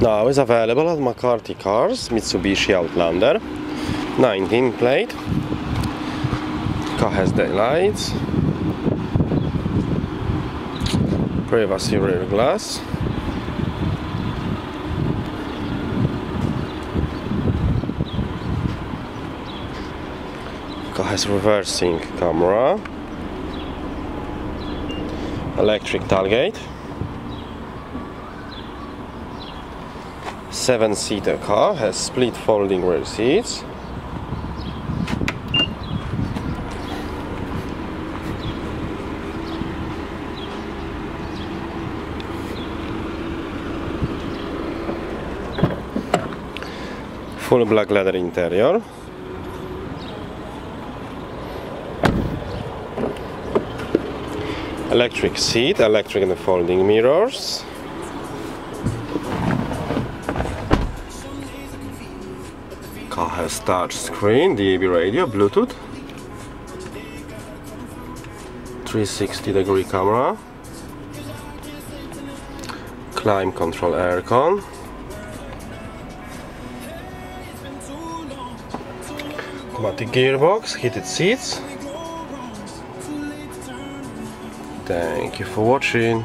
Now is available at McCarthy Cars Mitsubishi Outlander 19 plate. Car has daylights, privacy rear glass. Car has reversing camera, electric tailgate. Seven seater car has split folding rear seats. Full black leather interior. Electric seat electric and folding mirrors Car has touch screen, DAB radio, Bluetooth. 360 degree camera. Climate control aircon. Automatic gearbox, heated seats. Thank you for watching